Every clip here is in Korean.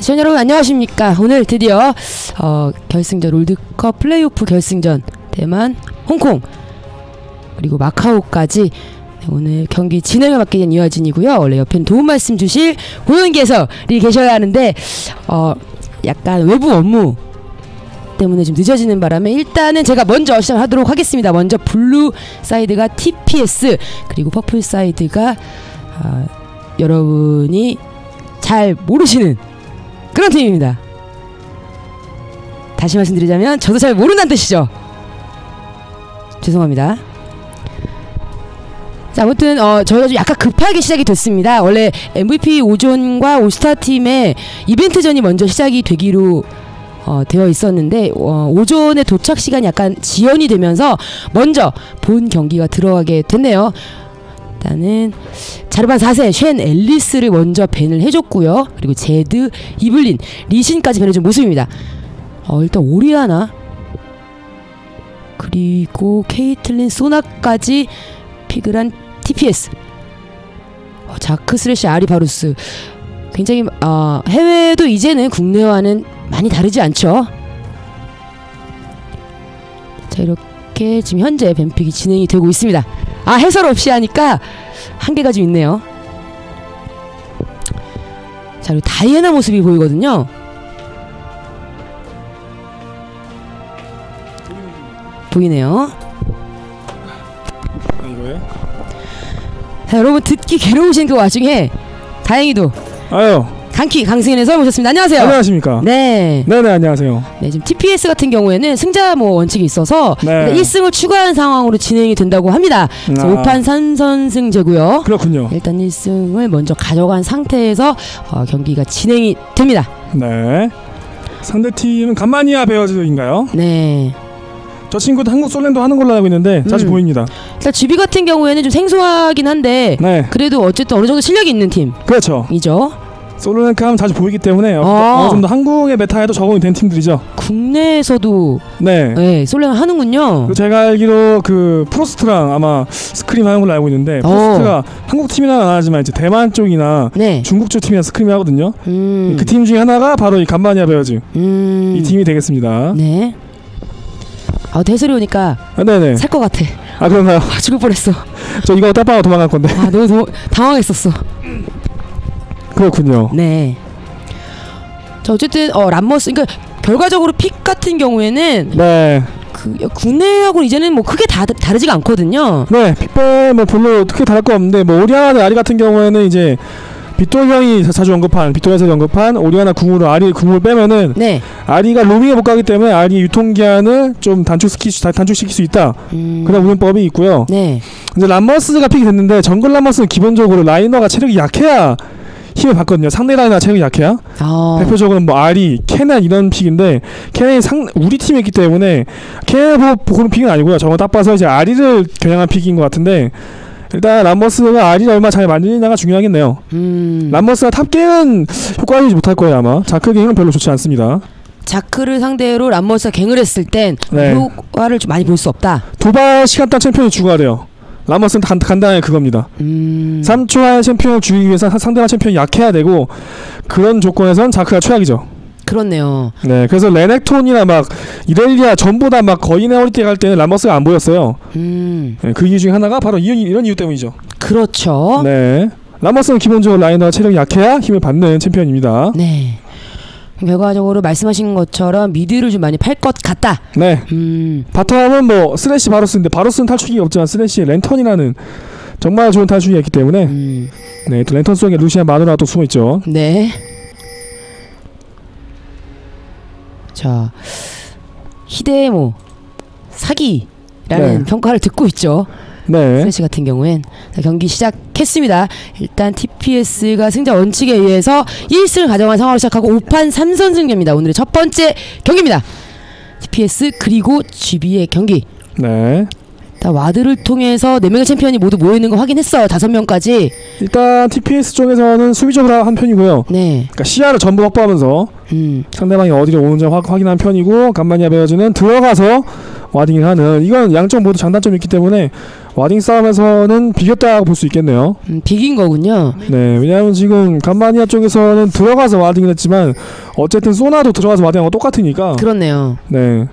시청자 여러분 안녕하십니까? 오늘 드디어 어, 결승전 롤드컵 플레이오프 결승전 대만 홍콩 그리고 마카오까지 네, 오늘 경기 진행을 맡게 된 이화진이고요. 원래 옆엔 도움 말씀 주실 고현기 해설이 계셔야 하는데 어, 약간 외부 업무 때문에 좀 늦어지는 바람에 일단은 제가 먼저 시작하도록 하겠습니다. 먼저 blue side가 TPS 그리고 purple side가 아, 여러분이 잘 모르시는 그런 팀입니다. 다시 말씀드리자면 저도 잘 모른다는 뜻이죠. 죄송합니다. 자, 아무튼 어, 저희가 좀 약간 급하게 시작이 됐습니다. 원래 MVP 오존과 올스타 팀의 이벤트전이 먼저 시작이 되기로 어, 되어 있었는데 어, 오존의 도착 시간이 약간 지연이 되면서 먼저 본 경기가 들어가게 됐네요. 일단은 자르반 4세 쉔 엘리스를 먼저 ban을 해줬고요. 그리고 제드, 이블린, 리신까지 ban해준 모습입니다. 어, 일단 오리아나 그리고 케이틀린, 소나까지 한 TPS 어, 자크 스레시 아리 바루스 굉장히 어, 해외도 이제는 국내와는 많이 다르지 않죠. 자 이렇게 지금 현재 뱀픽이 진행이 되고 있습니다. 아 해설 없이 하니까 한계가 좀 있네요. 자 그리고 다이애나 모습이 보이거든요. 보이네요. 아, 이거예요? 자 여러분 듣기 괴로우신 그 와중에 다행히도 아유 강키 강승현에서 모셨습니다. 안녕하세요. 안녕하십니까 네. 네네 안녕하세요 네, 지금 TPS 같은 경우에는 승자 뭐 원칙이 있어서 네. 1승을 추가한 상황으로 진행이 된다고 합니다. 그래서 아. 5판 3선승제고요. 그렇군요 일단 1승을 먼저 가져간 상태에서 어, 경기가 진행이 됩니다. 네 상대 팀은 감마니아 베어즈인가요? 네. 저 친구도 한국 솔랭도 하는 걸로 알고 있는데 자주 음. 보입니다 일단 GB 같은 경우에는 좀 생소하긴 한데 네 그래도 어쨌든 어느 정도 실력이 있는 그렇죠 팀이죠. 솔로랭크 하면 자주 보이기 때문에 어, 아. 어느 정도 한국의 meta에도 적응이 된 팀들이죠 국내에서도 네 네, 솔랭을 하는군요. 제가 알기로 그 프로스트랑 아마 scrim 하는 걸로 알고 있는데 프로스트가 한국 팀이랑 안 하지만 이제 대만 쪽이나 네. 중국 쪽 팀이랑 scrim 하거든요 음. 그팀 중에 하나가 바로 이 감마니아 베어즈 음. 이 팀이 되겠습니다 네. 아, 해설이 오니까 아, 네네 살 것 같아. 아 그런가요? 아, 죽을 뻔했어. 저 이거 딸피가 도망갈 건데 아, 너무 도, 당황했었어. 그렇군요 네. 자, 어쨌든 어, 람머스 그러니까 결과적으로 pick 같은 경우에는 네 그 국내하고 이제는 뭐 크게 다, 다르지가 않거든요. 네, pick ban 뭐 별로 크게 다를 거 없는데 뭐 오리아나 아리 같은 경우에는 이제 빗돌 형이 자- 자주 언급한 빗돌에서 언급한 오리아나 궁으로 아리 궁을 빼면은 네. 아리가 로밍에 못 가기 때문에 아리 유통기한을 좀 단축시킬 수, 단축시킬 수 있다 음, 그런 운영법이 있고요. 네. 이제 람머스가 pick이 됐는데 정글 람머스는 기본적으로 laner가 체력이 약해야 힘을 받거든요. 상대 laner가 체력이 약해야 어. 대표적으로 뭐 아리, 케난 이런 pick인데 케난이 상 우리 팀에 있기 때문에 케난 보고 보는 pick은 아니고요. 저거 딱 봐서 이제 아리를 겨냥한 pick인 것 같은데 일단 람머스가 아리를 얼마 잘 말리느냐가 중요하겠네요. 음. 람머스가 top gank은 효과를 못할 거예요 아마. 자크 gank은 별로 좋지 않습니다. 자크를 상대로 람머스가 gank을 했을 땐 네. 효과를 좀 많이 볼 수 없다. 도발 시간 당 챔피언이 죽어야 돼요. 람머스는 간, 간단하게 그겁니다. 음. 3초 안에 챔피언을 죽이기 위해서 상- 상대방 챔피언이 약해야 되고 그런 조건에선 자크가 최악이죠. 그렇네요. 네, 그래서 레넥톤이나 막 이렐리아 전부 다 막 거인의 허리띠 갈 때는 람머스가 안 보였어요. 음. 네, 그 이유 중에 하나가 바로 이, 이런 이유 때문이죠. 그렇죠. 네, 람머스는 기본적으로 laner가 체력이 약해야 힘을 받는 챔피언입니다. 네. 결과적으로 말씀하신 것처럼 mid를 좀 많이 팔 것 같다. 네, 음. bottom은 뭐 스래시 바로스인데 바로스는 탈출이 없지만 스래시의 랜턴이라는 정말 좋은 탈출이 있기 때문에 음. 네, 또 랜턴 속에 루시안 마누라 또 숨어 있죠. 네. 자, 히데모 뭐 사기라는 네. 평가를 듣고 있죠. 네, 스레시 같은 경우엔 자, 경기 시작 했습니다. 일단 TPS가 승자 원칙에 의해서 1승을 가져간 상황으로 시작하고 5판 3선승제입니다. 오늘의 첫 번째 경기입니다. TPS 그리고 GB의 경기. 네. 일단 ward를 통해서 4명의 챔피언이 모두 모여있는 거 확인했어요. 5명까지. 일단 TPS 쪽에서는 수비적으로 한 편이고요. 네. 그러니까 시야를 전부 확보하면서 음. 상대방이 어디로 오는지 확, 확인한 편이고 간마니아 베어즈는 들어가서 warding을 하는 이건 양쪽 모두 장단점이 있기 때문에 warding 싸움에서는 비겼다고 볼 수 있겠네요. 음, 비긴 거군요. 네, 왜냐하면 지금 간마니아 쪽에서는 들어가서 warding을 했지만 어쨌든 소나도 들어가서 warding하고 똑같으니까 그렇네요. 네.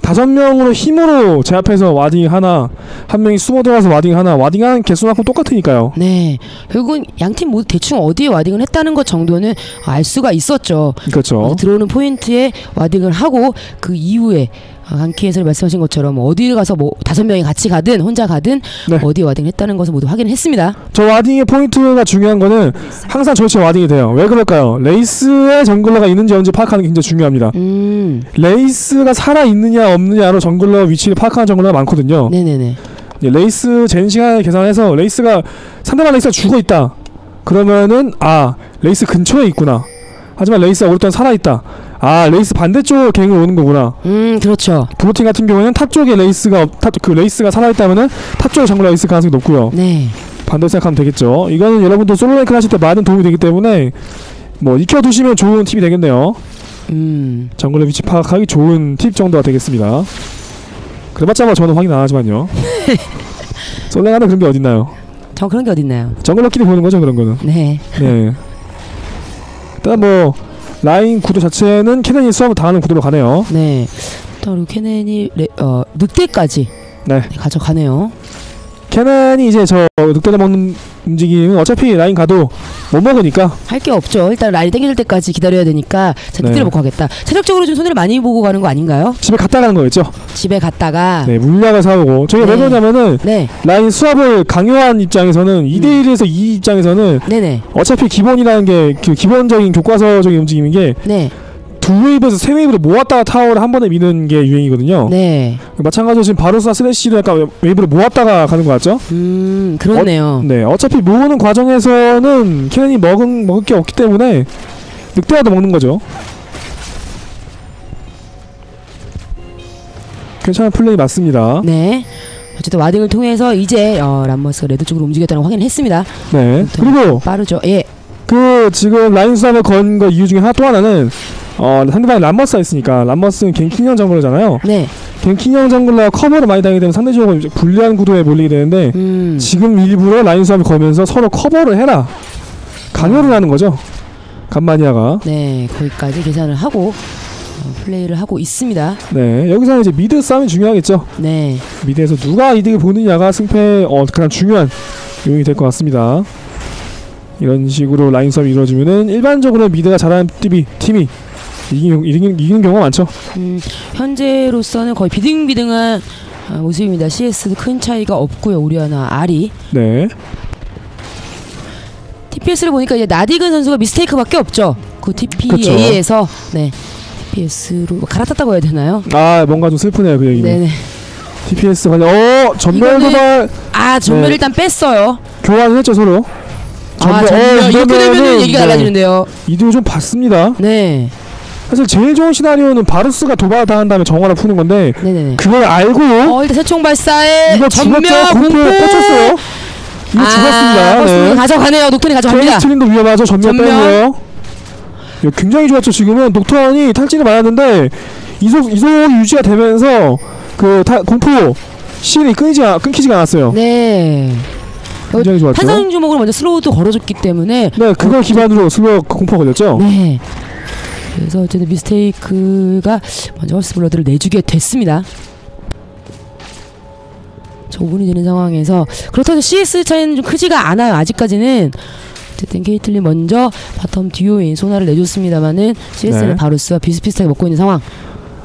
다섯 명으로 힘으로 제압해서 warding 하나, 한 명이 숨어 들어가서 warding 하나, warding하는 개수만큼 똑같으니까요. 네. 결국은 양팀 모두 대충 어디에 warding을 했다는 것 정도는 알 수가 있었죠. 그렇죠. 들어오는 포인트에 warding을 하고 그 이후에 아, 강퀴 해설 말씀하신 것처럼 어디를 가서 뭐 다섯 명이 같이 가든 혼자 가든 네. 어디에 warding을 했다는 것을 모두 확인했습니다. 저 warding의 포인트가 중요한 거는 항상 저렇게 warding이 돼요. 왜 그럴까요? wraith에 jungler가 있는지 없는지 파악하는 게 굉장히 중요합니다. 음. wraith가 살아 있느냐 없느냐로 jungler 위치를 파악하는 jungler가 많거든요. 네네네. 예, wraith gen 시간을 계산해서 wraith가 상대방 wraith가 죽어 있다. 그러면은 아 wraith 근처에 있구나. 하지만 wraith가 오랫동안 살아 있다. 아 wraith 반대쪽 gank을 오는 거구나. 음 그렇죠. blue팀 같은 경우에는 top 쪽에 wraith가 없- top, 그 wraith가 살아 있다면은 top 쪽에 jungler가 있을 가능성이 높고요. 네. 반대로 생각하면 되겠죠. 이거는 여러분도 솔로 랭크 하실 때 많은 도움이 되기 때문에 뭐 익혀두시면 좋은 팁이 되겠네요. 음. jungler 위치 파악하기 좋은 팁 정도가 되겠습니다. 그래봤자 뭐 저는 확인 안 하지만요. 솔랭하는 그런 게 어딨나요? 저 그런 게 어딨나요? jungler끼리 보는 거죠 그런 거는. 네. 네. 일단 뭐 라인 구도 자체는 캐넨이 swap을 당하는 구도로 가네요. 네. 또 그리고 케넨이 레, 어, 늑대까지 네. 네, 가져가네요. 캐넨이 이제 저 늑대를 먹는 움직임은 어차피 라인 가도 못 먹으니까 할 게 없죠. 일단 라인이 땡겨질 때까지 기다려야 되니까 자, 네. 먹고 가겠다. 체력적으로 좀 손해를 많이 보고 가는 거 아닌가요? 집에 갔다 가는 거였죠. 집에 갔다가 네, 물약을 사오고 저희가 왜 네. 그러냐면은 네. 라인 수압을 강요한 입장에서는 2대 1에서 2 입장에서는 네네. 어차피 기본이라는 게 그 기본적인 교과서적인 움직임인 게 네. 두 웨이브에서 세 웨이브를 모았다가 타워를 한 번에 미는 게 유행이거든요. 네. 마찬가지로 지금 바로스와 스레시도 약간 웨이브를 모았다가 가는 거 같죠? 음, 그렇네요. 네, 어차피 모으는 과정에서는 캐넨이 먹은 먹을 게 없기 때문에 늑대라도 먹는 거죠. 괜찮은 플레이 맞습니다. 네. 어쨌든 warding을 통해서 이제 어, 람머스가 red 쪽으로 움직였다는 걸 확인했습니다. 네. 그리고 빠르죠. 예. 그 지금 라인 swap을 건거 이유 중에 하나 또 하나는 어 상대방이 람머스가 있으니까 람머스는 ganking형 jungler잖아요. 네. ganking형 jungler가 커버를 많이 당하게 되면 상대적으로 이제 불리한 구도에 몰리게 되는데 음. 지금 일부러 라인 swap을 걸면서 서로 커버를 해라 강요를 하는 거죠. 간마니아가 네. 거기까지 계산을 하고 어, 플레이를 하고 있습니다. 네 여기서 이제 mid 싸움이 중요하겠죠. 네. mid에서 누가 이득을 보느냐가 승패 어 가장 중요한 요인이 될 것 같습니다. 이런 식으로 라인 싸움이 이루어지면은 일반적으로 mid가 잘하는 팀이 팀이 이기는, 이기는, 이기는 경우가 많죠. 음, 현재로서는 거의 비등비등한 어, 모습입니다. CS도 큰 차이가 없고요. 오리아나 아리. 네. TPS를 보니까 이제 낯익은 선수가 미스테이크밖에 없죠. 그 TPA에서 네. TPS로 갈아탔다고 해야 되나요? 아 뭔가 좀 슬프네요 그 얘기는. 네네. TPS 관련 어 전멸 도발 아 전멸 네. 일단 뺐어요. 교환을 했죠 서로. 아 전멸 이렇게 되면 얘기가 네, 달라지는데요. 이득을 좀 봤습니다. 네. 사실 제일 좋은 시나리오는 바루스가 도발 당한 다음에 정화를 푸는 건데 네네네. 그걸 알고 어 일단 새총 발사에 이거 전멸 죽었죠? 공포 공포 꽂혔어요. 이거 아, 죽었습니다. 네. 가져가네요. 녹턴이 가져갑니다. 트린도 위험하죠. 전멸 전멸. 빼고요. 예, 굉장히 좋았죠. 지금은 녹턴이 탈진을 맞았는데 이속 이속 유지가 되면서 그 타, 공포 실이 끊이지 않- 끊기지가 않았어요. 네. 굉장히 좋았죠. 탄성 주먹으로 먼저 slow도 걸어줬기 때문에 네, 그걸 기반으로 slow 공포 걸렸죠. 네. 그래서 어쨌든 미스테이크가 먼저 first blood를 내주게 됐습니다. 저 5분이 되는 상황에서 그렇다고 CS 차이는 좀 크지가 않아요. 아직까지는 어쨌든 케이틀린 먼저 bottom 듀오인 소나를 내줬습니다만은 CS는 네. 바루스와 비슷비슷하게 먹고 있는 상황.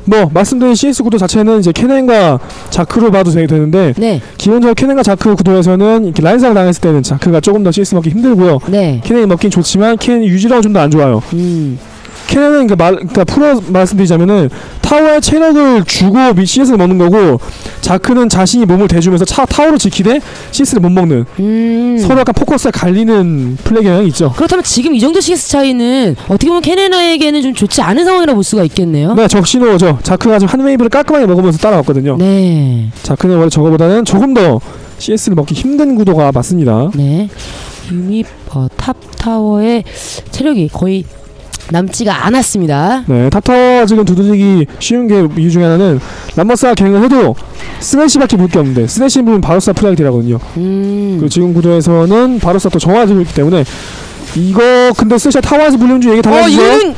뭐 말씀드린 CS 구도 자체는 이제 캐넨과 자크로 봐도 되- 되는데 네, 기본적으로 캐넨과 자크 구도에서는 이렇게 라인상 당했을 때는 자크가 조금 더 CS 먹기 힘들고요. 네, 캐넨이 먹긴 좋지만 캐넨이 유지력은 좀 더 안 좋아요. 음, 캐넨은 그러니까, 말, 그러니까 풀어 말씀드리자면은 타워에 체력을 주고 미 CS를 먹는 거고 자크는 자신이 몸을 대주면서 차, 타워를 지키되 CS를 못 먹는 음. 서로 약간 포커스가 갈리는 플레이 경향이 있죠. 그렇다면 지금 이 정도 CS 차이는 어떻게 보면 캐넨에게는 좀 좋지 않은 상황이라 볼 수가 있겠네요. 네, 적신호죠. 자크가 지금 한 웨이브를 깔끔하게 먹으면서 따라왔거든요. 네. 자크는 원래 저거보다는 조금 더 CS를 먹기 힘든 구도가 맞습니다. 네. 이미 어, top 타워의 체력이 거의 남지가 않았습니다. 네, top타워 지금 두드리기 쉬운 게 이유 중에 하나는 람머스가 갱을 해도 스매시밖에 볼 게 없는데 스매시 부분 바로스가 프라이 되라거든요. 음. 그리고 지금 구도에서는 바로스가 또 정화지고 있기 때문에 이거 근데 스매시가 타워에서 불리는 줄 얘기 어, 달라지죠? 이거는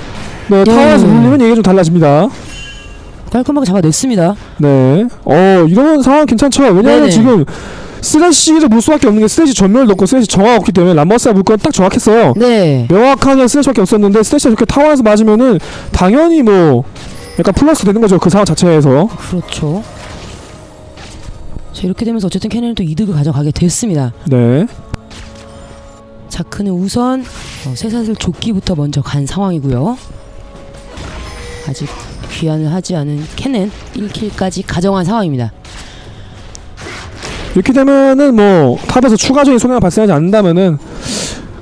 네, 타워에서 예. 불리면 얘기 좀 달라집니다. 깔끔하게 잡아냈습니다. 네, 어 이런 상황 괜찮죠? 왜냐하면 네네. 지금 스래시를 볼 수밖에 없는 게 스래시 전멸을 넣고 스래시 정화가 없기 때문에 람머스가 물건 딱 정확했어요. 네. 명확하게 스래시밖에 없었는데 스래시가 이렇게 타워에서 맞으면은 당연히 뭐 약간 플러스 되는 거죠 그 상황 자체에서. 그렇죠. 자, 이렇게 되면서 어쨌든 캐넨은 또 이득을 가져가게 됐습니다. 네. 자크는 우선 어, 쇠사슬 조끼부터 먼저 간 상황이고요. 아직 귀환을 하지 않은 캐넨 1킬까지 가져간 상황입니다. 이렇게 되면은 뭐 탑에서 추가적인 손해가 발생하지 않는다면은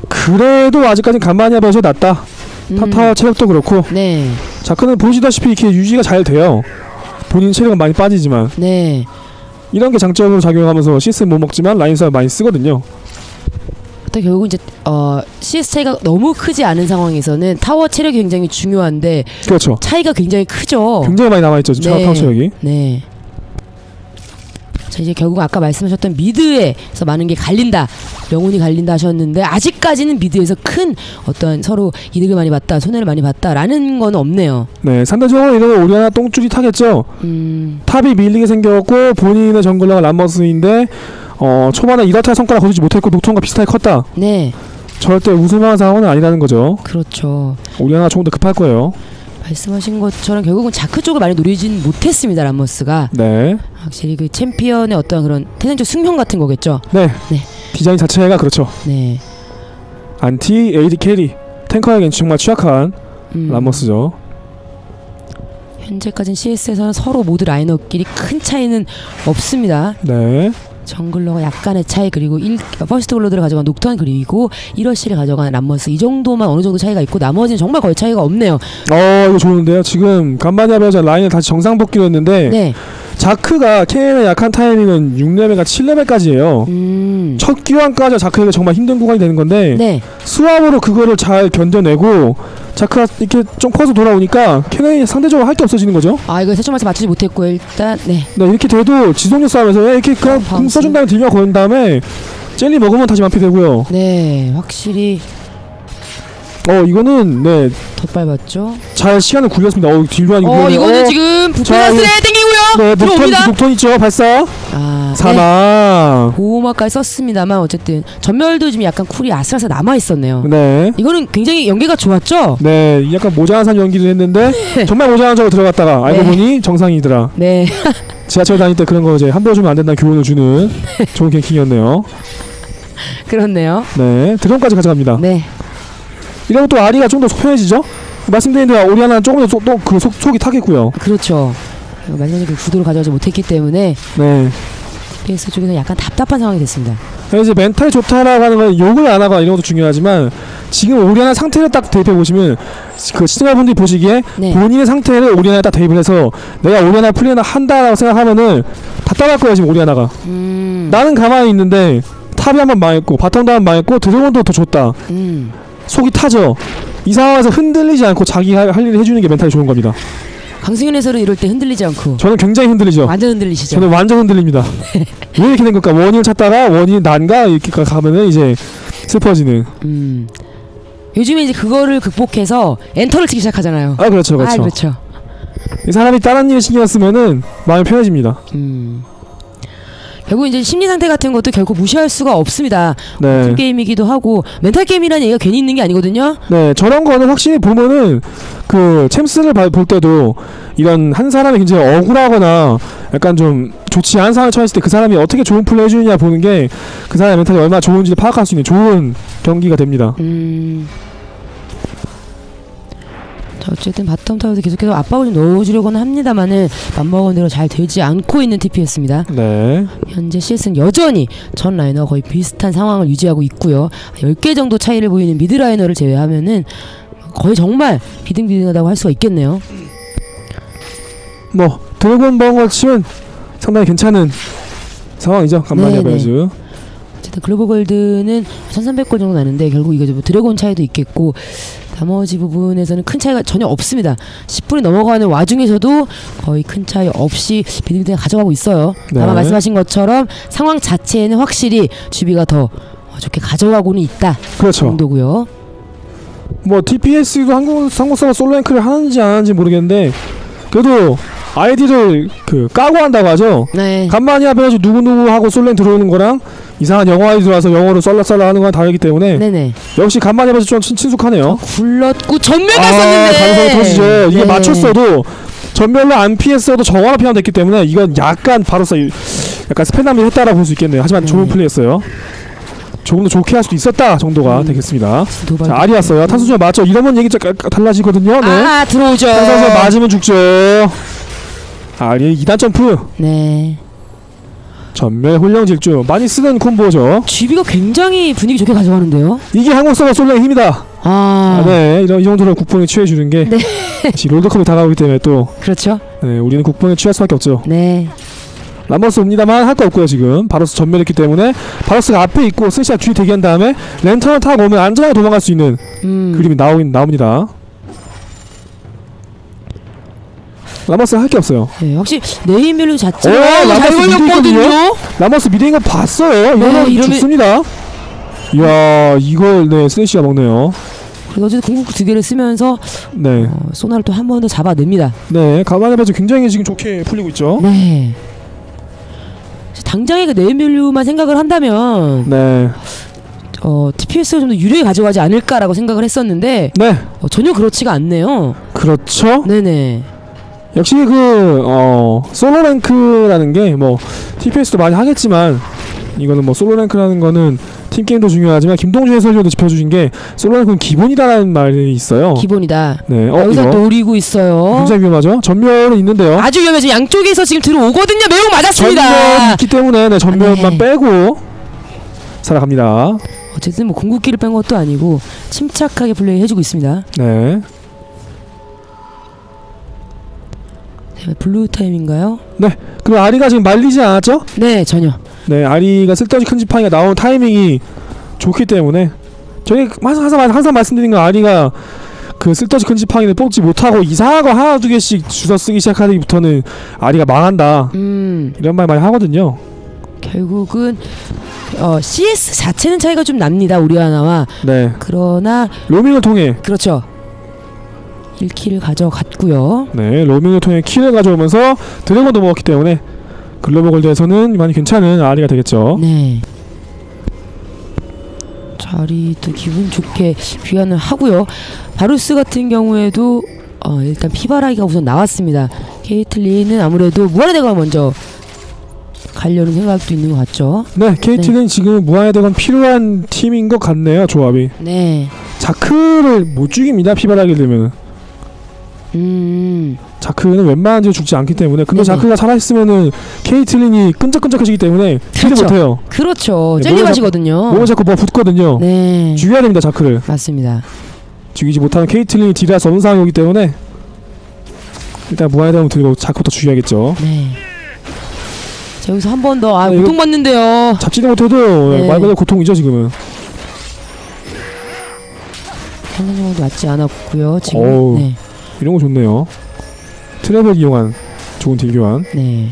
그래도 아직까지 감마니아 베어스 낫다. 음, 탑타워 체력도 그렇고 네, 자크는 보시다시피 이렇게 유지가 잘 돼요. 본인 체력은 많이 빠지지만 네. 이런 게 장점으로 작용하면서 CS는 못 먹지만 라인 싸움 많이 쓰거든요. 또 결국 이제 어, CS 차이가 너무 크지 않은 상황에서는 타워 체력이 굉장히 중요한데 그렇죠. 차이가 굉장히 크죠. 굉장히 많이 남아 있죠 지금 네. 타워 체력이. 네. 자 이제 결국 아까 말씀하셨던 미드에서 많은 게 갈린다 명운이 갈린다 하셨는데 아직까지는 미드에서 큰 어떤 서로 이득을 많이 봤다 손해를 많이 봤다라는 건 없네요. 네 상대적으로 이러면 오리아나 똥줄이 타겠죠. 음, 탑이 밀리게 생겼고 본인의 정글러가 람머스인데 어 초반에 이렇다 성과를 거두지 못했고 녹턴과 비슷하게 컸다. 네, 절대 우승할 상황은 아니라는 거죠. 그렇죠. 오리아나 조금 더 급할 거예요. 말씀하신 것처럼 결국은 자크 쪽을 많이 노리진 못했습니다 람머스가 네. 확실히 그 챔피언의 어떤 그런 태생적 숙명 같은 거겠죠. 네. 네. 디자인 자체가 그렇죠. 네. anti AD carry 탱커에겐 정말 취약한 음, 람머스죠. 현재까지는 CS에서는 서로 모두 라인업끼리 큰 차이는 없습니다. 네. 정글러가 약간의 차이 그리고 1 first blood를 가져간 녹턴 그리고 1어시를 가져간 람머스 이 정도만 어느 정도 차이가 있고 나머지는 정말 거의 차이가 없네요. 어 이거 좋은데요. 지금 감마니아 베어즈가 라인을 다시 정상 복귀를 했는데 네. 자크가 케인의 약한 타이밍은 6레벨과 7레벨까지예요. 음. 첫 교환까지 자크에게 정말 힘든 구간이 되는 건데 네. 수압으로 그거를 잘 견뎌내고 자크가 이렇게 좀 커서 돌아오니까 케넨이 상대적으로 할 게 없어지는 거죠. 아 이거 세점 맞춰 맞추지 못했고 일단 네. 네 이렇게 돼도 지속력 싸움에서 왜 이렇게 그냥 어, 궁 써준 다음에 딜량 거는 다음에 젤리 먹으면 다시 만피 되고요. 네. 확실히 어 이거는 네잘 덧밟았죠. 시간을 굴렸습니다. 어 딜교환이 어 이거는 지금 자, 부패스에 이 거- 땡기고요. 네 녹턴 들어옵니다. 녹턴 있죠 발사 아 네. 사망. 보호막까지 썼습니다만 어쨌든 전멸도 지금 약간 쿨이 아슬아슬 남아 있었네요. 네. 이거는 굉장히 연계가 좋았죠. 네, 약간 모자란 산 연기를 했는데 정말 모자란 적으로 들어갔다가 알고 네. 보니 정상이더라. 네. 지하철 다닐 때 그런 거 이제 함부로 주면 안 된다는 교훈을 주는 좋은 갱킹이었네요. 그렇네요. 네, 드럼까지 가져갑니다. 네. 이러면 또 아리가 좀 더 편해지죠? 말씀드린 대로 오리아나는 조금 더 또 그 속이 타겠고요. 그렇죠. 그 구도를 가져가지 못했기 때문에 네. TPS 쪽에서 약간 답답한 상황이 됐습니다. 그래서 이제 멘탈이 좋다라고 하는 건 욕을 안 하거나 이런 것도 중요하지만 지금 오리아나 상태를 딱 대입해 보시면 그 시청자분들이 보시기에 네. 본인의 상태를 오리아나에 딱 대입을 해서 내가 오리아나 플레이나 한다라고 생각하면은 답답할 거예요 지금 오리아나가 음. 나는 가만히 있는데 탑이 한번 망했고 바텀도 한번 망했고 드래곤도 더 줬다 음. 속이 타죠 이 상황에서 흔들리지 않고 자기 할, 할 일을 해주는 게 멘탈이 좋은 겁니다 강승윤 해설은 이럴 때 흔들리지 않고 저는 굉장히 흔들리죠 완전 흔들리시죠. 저는 완전 흔들립니다 왜 이렇게 된 걸까 원인을 찾다가 원인이 나인가 이렇게 가- 가면은 이제 슬퍼지는 음. 요즘에 이제 그거를 극복해서 엔터를 치기 시작하잖아요. 아 그렇죠 아, 그렇죠 그렇죠. 이 사람이 다른 일에 신경 쓰면은 마음이 편해집니다 음. 결국 이제 심리 상태 같은 것도 결국 무시할 수가 없습니다. 네. 게임이기도 하고 멘탈 게임이라는 얘기가 괜히 있는 게 아니거든요. 네, 저런 거는 확실히 보면은 그 챔스를 봐- 볼 때도 이런 한 사람이 굉장히 억울하거나 약간 좀 좋지 않은 상황에 처했을 때 그 사람이 어떻게 좋은 플레이 해주느냐 보는 게 그 사람의 멘탈이 얼마나 좋은지 파악할 수 있는 좋은 경기가 됩니다. 음. 자 어쨌든 바텀 타워도 계속해서 압박을 좀 넣어주려고는 합니다만은 맘먹은 대로 잘 되지 않고 있는 TPS였습니다. 네. 현재 CS는 여전히 전 라이너와 거의 비슷한 상황을 유지하고 있고요. 10개 정도 차이를 보이는 미드 라이너를 제외하면은 거의 정말 비등비등하다고 할 수가 있겠네요. 뭐 드래곤 번 거 치면 상당히 괜찮은 상황이죠. 감마니아 네, 네. 베어즈. 어쨌든 global gold는 1300골 정도 나는데 결국 이거 뭐 드래곤 차이도 있겠고 나머지 부분에서는 큰 차이가 전혀 없습니다. 10분이 넘어가는 와중에서도 거의 큰 차이 없이 비드민턴 가져가고 있어요. 네. 다만 말씀하신 것처럼 상황 자체에는 확실히 주비가 더 어, 좋게 가져가고는 있다 그렇죠. 정도고요. 뭐 TPS도 한국 한국사가 솔로 랭크를 하는지 안 하는지 모르겠는데 그래도 아이디를 그 까고 한다고 하죠. 네. 간만에 앞에서 누구 누구 하고 솔랭 들어오는 거랑 이상한 영어 아이디 들어와서 영어로 썰라썰라 하는 거랑 다르기 때문에 네네. 역시 간만에 앞에서 좀 친, 친숙하네요. 굴렀고 전멸 아. 가능성이 터지죠. 이게 네. 맞췄어도 전멸로 안 피했어도 정화로 피하면 됐기 때문에 이건 약간 바로서 이- 약간 스페남이 했다라고 볼수 있겠네요. 하지만 네. 좋은 플레이였어요. 조금 더 좋게 할 수도 있었다 정도가 음. 되겠습니다. 자, 알이 왔어요. 탄수전 맞죠? 이러면 얘기 달라지거든요. 네. 아 들어오죠. 탄수전 맞으면 죽죠. 알이 2단 점프. 네. 전멸 훈령 질주 많이 쓰는 콤보죠. GB가 굉장히 분위기 좋게 가져가는데요. 이게 한국 서버 솔랭의 힘이다. 아, 아, 네, 이런 이 정도로 국뽕에 취해 주는 게 네. 롤드컵이 다가오기 때문에 또 그렇죠. 네, 우리는 국뽕에 취할 수밖에 없죠. 네. 람버스 옵니다만 할 거 없고요 지금 바로스 전멸했기 때문에 바로스가 앞에 있고 스시아 뒤에 대기한 다음에 랜턴을 타고 오면 안전하게 도망갈 수 있는 음. 그림이 나오긴 나옵니다. 람버스가 할게 없어요. 네, 확실히 네임밸류 오, 자체가 잘 라모스 걸렸거든요. 람버스 미드인 거 봤어요. 이거는 네, 이러면- 죽습니다. 이야 이걸 네 스시가 먹네요. 그래서 어쨌든 궁극기 두 개를 쓰면서 네, 어, 소나를 또 한 번 더 잡아냅니다. 네 가만히 봐도 굉장히 지금 좋게 풀리고 있죠. 네. 당장의 그 네임밸류만 생각을 한다면 네, 어, TPS가 좀 더 유리하게 가져가지 않을까라고 생각을 했었는데 네 어, 전혀 그렇지가 않네요. 그렇죠. 네네. 역시 그 어, 솔로 랭크라는 게 뭐 TPS도 많이 하겠지만 이거는 뭐 솔로 랭크라는 거는 팀 게임도 중요하지만 김동준 해설위원도 짚어주신 게 솔로 랭크는 기본이다라는 말이 있어요. 기본이다. 네, 어 여기서 이거 노리고 있어요. 굉장히 위험하죠. 점멸은 있는데요. 아주 위험해 지금 양쪽에서 지금 들어오거든요. 매혹 맞았습니다. 있기 때문에 네, 점멸만 네. 빼고 살아갑니다. 어쨌든 뭐 궁극기를 뺀 것도 아니고 침착하게 플레이 해주고 있습니다. 네, 블루 타임인가요? 그리고 아리가 지금 말리지 않았죠? 네 전혀. 네, 아리가 쓸데없이 큰 지팡이가 나온 타이밍이 좋기 때문에 저희 항상 항상, 항상 말씀드린 건 아리가 그 쓸데없이 큰 지팡이를 뽑지 못하고 이상한 거 하나 두 개씩 주워 쓰기 시작하기부터는 아리가 망한다 음 이런 말 많이 하거든요. 결국은 어, CS 자체는 차이가 좀 납니다. 우리 하나와 네, 그러나 로밍을 통해 그렇죠. 1킬을 가져갔고요. 네 로밍을 통해 킬을 가져오면서 드래곤도 먹었기 때문에 글로벌 골드에서는 많이 괜찮은 아리가 되겠죠. 네. 자리도 기분 좋게 귀환을 하고요. 바루스 같은 경우에도 어, 일단 피바라기가 우선 나왔습니다. 케이틀린은 아무래도 무한의 대가 먼저 가려는 생각도 있는 것 같죠. 네, KT는 지금 무한의 대건 필요한 팀인 것 같네요. 조합이 네. 자크를 못 죽입니다. 피바라기 되면. 음. 자크는 웬만한 지 죽지 않기 때문에 근데 네네. 자크가 살아있으면은 케이틀린이 끈적끈적해지기 때문에 그렇죠. 못해요 그렇죠. 네, 젤리 몸을 맛이거든요. 몸을 자꾸 뭐 붙거든요 네. 죽여야 됩니다 자크를 맞습니다. 죽이지 못하면 케이틀린이 수 없는 상황이 오기 때문에 일단 대원 들고 자크부터 죽여야겠죠 네. 자, 여기서 한 번 더, 아, 네, 고통받는데요. 잡지도 못해도 네. 말 그대로 고통이죠 지금은 함정도 맞지 않았고요. 지금. 네. 이런 거 좋네요. 트랩을 이용한 좋은 딜 교환. 네.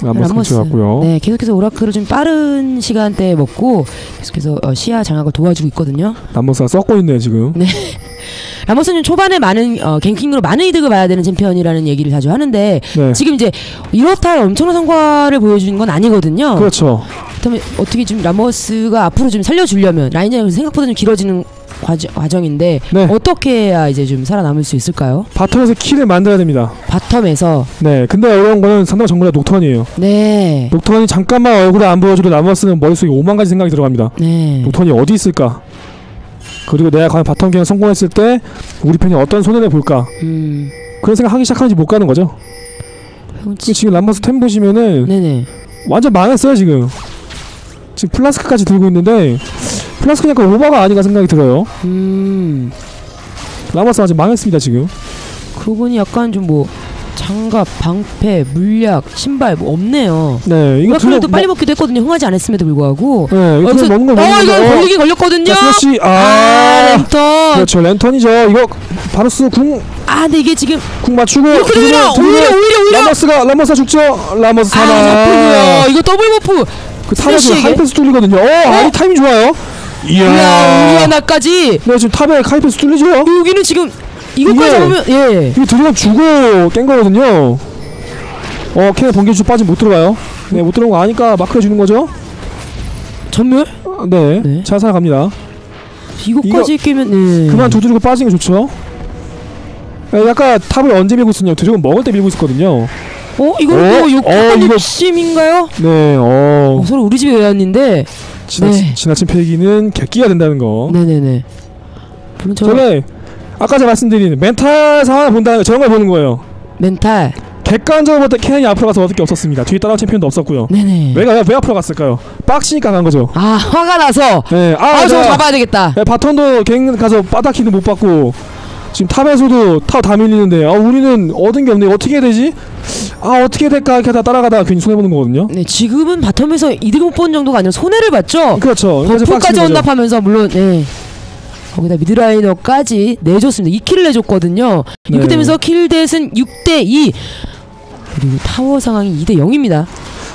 근처 갔고요. 네, 계속해서 오라클을 좀 빠른 시간대에 먹고 계속해서 어, 시야 장악을 도와주고 있거든요. 람머스가 썩고 있네요 지금. 람머스는 초반에 많은 어, ganking으로 많은 이득을 봐야 되는 챔피언이라는 얘기를 자주 하는데 네. 지금 이제 이렇다 할 엄청난 성과를 보여주는 건 아니거든요. 그렇죠 그렇다면 어떻게 좀 람머스가 앞으로 좀 살려주려면 라인전이 생각보다 좀 길어지는 과정, 과정인데 네. 어떻게 해야 이제 좀 살아남을 수 있을까요? bottom에서 kill을 만들어야 됩니다. bottom에서? 네 근데 어려운 거는 상대방 정글의 녹턴이에요. 네, 녹턴이 잠깐만 얼굴을 안 보여줘도 람머스는 머릿속에 5만 가지 생각이 들어갑니다. 네, 녹턴이 어디 있을까? 그리고 내가 과연 bottom gank을 성공했을 때 우리 편이 어떤 손해를 볼까? 음, 그런 생각 하기 시작하면은 못 가는 거죠? 지금 람버스 템 보시면은 네네, 완전 망했어요 지금 지금 플라스크까지 들고 있는데 플라스크 약간 오버가 아닌가 생각이 들어요 음, 라머스 아직 망했습니다 지금 그러고 보니 약간 좀 뭐 장갑, 방패, 물약, 신발 뭐 없네요. 네, 이거 들어 빨리 먹 기도 했거든요. 흥하지 않았음에도 불구하고. 네, 이거 여기서- 들어 먹는 거 어, 먹는 이거 거. 걸리긴 걸렸거든요. 자, 스매시 아, 아, 랜턴. 그렇죠 랜턴이죠. 이거 바루스 궁, 아, 근데 이게 지금 궁 맞추고 이렇게 되면 오히려 오히려 오히려 라머스가 라머스가 죽죠. 라머스 아, 사망. 버프고요. 이거 더블 버프. 그 스매시에게? 하이패스 뚫리거든요. 어, 아니 타이밍 좋아요. 이야, 우리 이야. 하나까지. 네, 지금 탑에 하이패스 뚫리죠. 여기는 지금 이것까지 이게- 잡으면 예. 이거 들어가 주고 깬 거거든요. 어, 캐 번개주 빠지 못 들어가요. 네, 못 들어온 거 아니까 마크 해 주는 거죠. 전멸? 어, 네, 네. 잘 살아갑니다. 이거까지 끼면 네. 그만 두드리고 빠지는 게 좋죠. 네, 약간 탑을 언제 밀고 있었냐? 드래곤 먹을 때 밀고 있었거든요. 어, 이거 어? 뭐 어, 욕한 이거- 욕심인가요? 네, 어, 어, 서로 우리 집에 외웠는데. 지나친, 네. 지나친 패기는 객기가 된다는 거. 네네네. 물론 저 저게 아까 제가 말씀드린 멘탈 상황을 본다는 거 저런 걸 보는 거예요. 멘탈. 객관적으로 볼때 케넨이 앞으로 가서 얻을 게 없었습니다. 뒤에 따라온 챔피언도 없었고요. 네네. 왜, 가- 왜 앞으로 갔을까요? 빡치니까 간 거죠. 아 화가 나서. 네, 아, 저거 내가- 잡아야 되겠다. 네, bottom도 gank 가서 바닥키도 못 받고 지금 top에서도 top 다 밀리는데 아 우리는 얻은 게 없네 어떻게 해야 되지? 아 어떻게 될까 이렇게 하다 따라가다가 괜히 손해 보는 거거든요. 네 지금은 bottom에서 이득 못본 정도가 아니라 손해를 봤죠. 그렇죠. buff까지. 헌납하면서 물론 네. 거기다 mid laner까지 내줬습니다. 2kill을 내줬거든요. 네. 이렇게 되면서 킬뎃은 6대 2. 그리고 타워 상황이 2대 0입니다.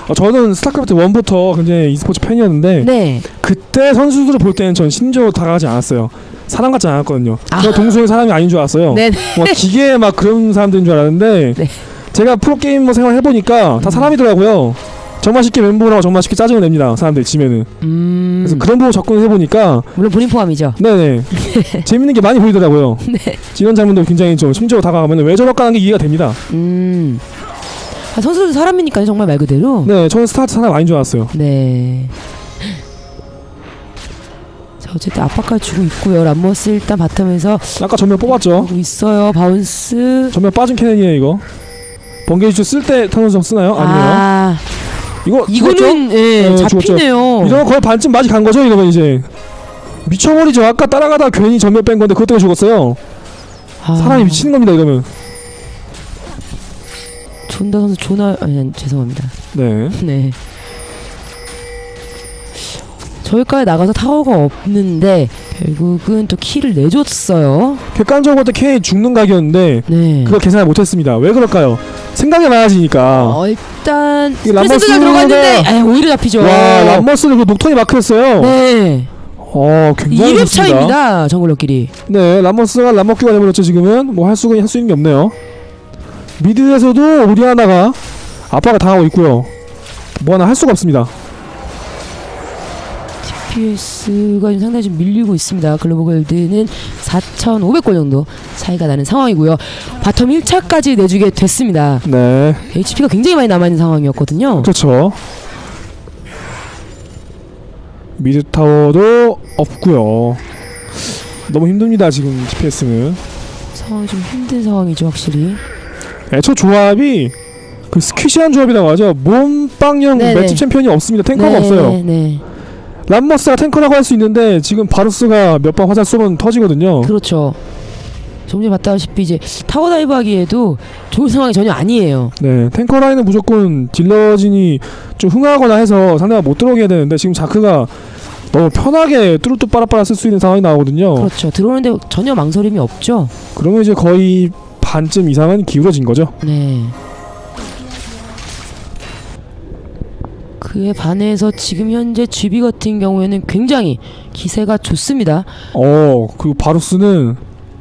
어, 저는 스타크래프트 1부터 굉장히 e스포츠 팬이었는데 네. 그때 선수들을 볼 때는 전 심지어 다가가지 않았어요. 사람 같지 않았거든요. 아. 저 동수의 사람이 아닌 줄 알았어요. 네. 뭐 기계 막 그런 사람들인 줄 알았는데 네. 제가 프로 게이머 생활 해보니까 다 음. 사람이더라고요. 정말 쉽게 멘붕하고 정말 쉽게 짜증을 냅니다. 사람들 지면은. 음. 그래서 그런 부분 접근을 해보니까 물론 본인 포함이죠. 네네 재밌는 게 많이 보이더라고요. 네. 이런 장면도 굉장히 좀 심적으로 다가가면 왜 저럴까 하는 게 이해가 됩니다. 음. 아, 선수도 사람이니까요, 정말 말 그대로. 네, 저는 스타트 사람 아닌 줄 알았어요. 네. 자, 어쨌든 압박까지 주고 있고요. 람머스 일단 바텀에서 아까 전면 뽑았죠. 하고 있어요. 바운스. 전면 빠진 캐넨이에요 이거. 번개주스 쓸때 터널점 쓰나요? 아니에요. 아, 이거 죽었죠? 이거는 예, 네, 죽었죠. 잡히네요. 이러면 거의 반쯤 맛이 간 거죠 이러면 이제. 미쳐버리죠. 아까 따라가다 괜히 전면 뺀 건데 그것 때문에 죽었어요. 아, 사람이 미치는 겁니다 이러면. 존다 선수 존나 아니 죄송합니다. 네. 네. 저기까지 나가서 타워가 없는데 결국은 또 키를 내줬어요. 객관적으로 볼때 K 죽는 각이었는데 네. 그걸 계산을 못했습니다. 왜 그럴까요? 생각이 많아지니까. 어, 일단 람머스가- 들어갔는데 아, 오히려 잡히죠. 와 람머스를 그 녹턴이 마크했어요. 네. 어 굉장히 2렙 좋습니다. 차입니다. jungler끼리. 네 람머스가 람머큐가 되버렸죠 지금은 뭐 할수 있는 게 없네요. mid에서도 오리아나가 압박을 당하고 있고요. 뭐 하나 할 수가 없습니다. TPS가 지금 상당히 좀 밀리고 있습니다. global gold는 4,500골 정도 차이가 나는 상황이고요. bottom 1차까지 내주게 됐습니다. 네 HP가 굉장히 많이 남아있는 상황이었거든요. 그렇죠. 미드 타워도 없고요. 너무 힘듭니다 지금 TPS는. 상황이 좀 힘든 상황이죠, 확실히. 애초 조합이 그 squishy한 조합이라고 하죠. 몸빵형 네네. 매치 챔피언이 없습니다. 탱커가 네, 없어요. 네. 람머스가 탱커라고 할 수 있는데 지금 바루스가 몇 번 화살 쏘면 터지거든요. 그렇죠. 좀 전에 봤다시피 이제 tower dive 하기에도 좋은 상황이 전혀 아니에요. 네, 탱커 라인은 무조건 딜러진이 좀 흥하거나 해서 상대가 못 들어오게 해야 되는데 지금 자크가 너무 편하게 뚜루뚜 빠라빠라 쓸 수 있는 상황이 나오거든요. 그렇죠. 들어오는데 전혀 망설임이 없죠. 그러면 이제 거의 반쯤 이상은 기울어진 거죠. 네. 그에 반해서 지금 현재 GB 같은 경우에는 굉장히 기세가 좋습니다. 어, 그 바루스는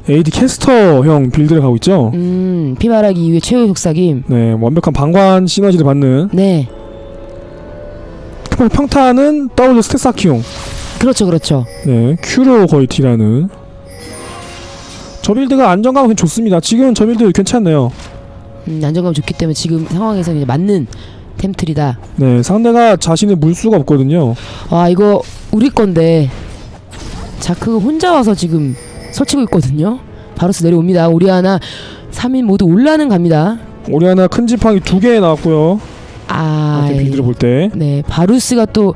AD 캐스터형 빌드를 가고 있죠. 음, 피바라기 이후에 최후 속삭임. 네, 완벽한 방관 시너지를 받는 네. 그 평타는 W stack 쌓기용. 그렇죠, 그렇죠. 네, Q로 거의 딜하는. 저 build가 안정감은 좋습니다. 지금 저 build 괜찮네요. 음, 안정감 좋기 때문에 지금 상황에서 이제 맞는 템트리다. 네, 상대가 자신을 물 수가 없거든요. 아, 이거 우리 건데 자크가 혼자 와서 지금 설치고 있거든요. 바루스 내려옵니다. 우리 하나 3인 모두 올라는 갑니다. 오리아나 큰 지팡이 두 개 나왔고요. 아, 이렇게 build를 볼 때. 네, 바루스가 또